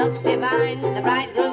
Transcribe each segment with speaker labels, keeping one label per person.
Speaker 1: looks divine. The bridegroom,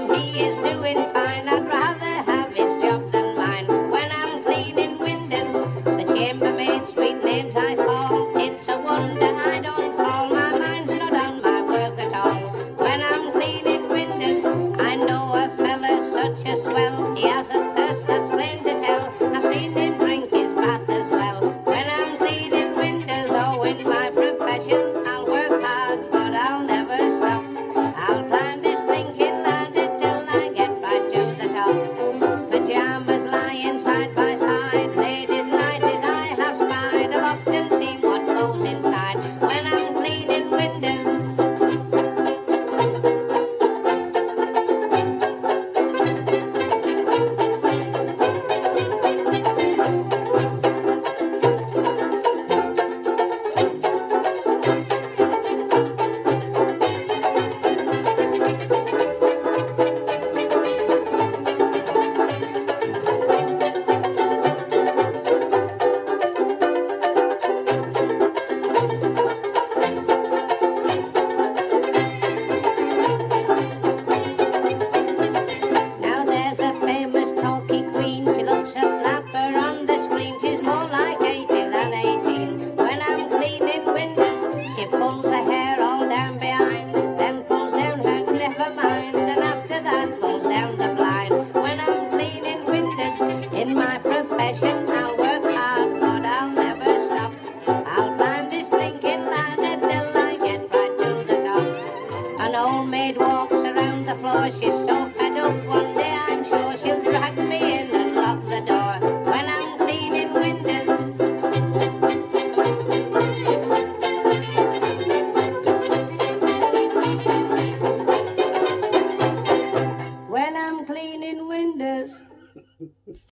Speaker 1: homemade walks around the floor. She's